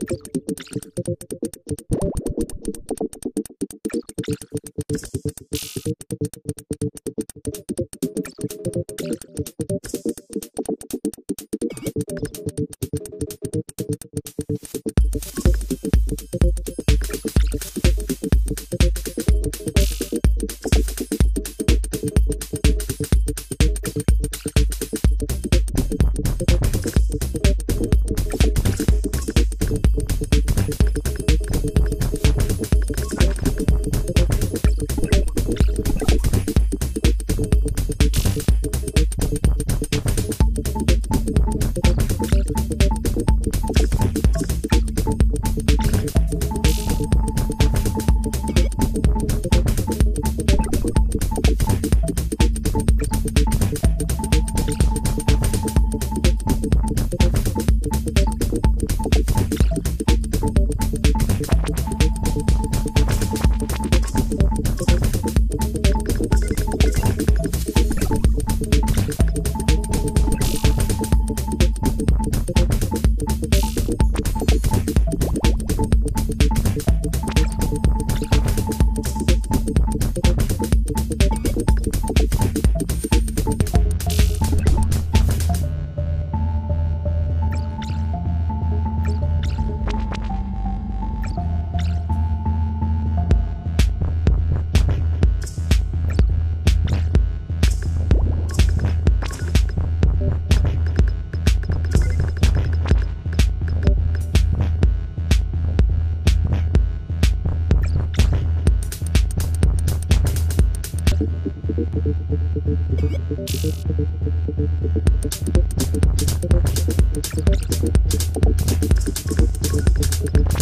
You Thank you.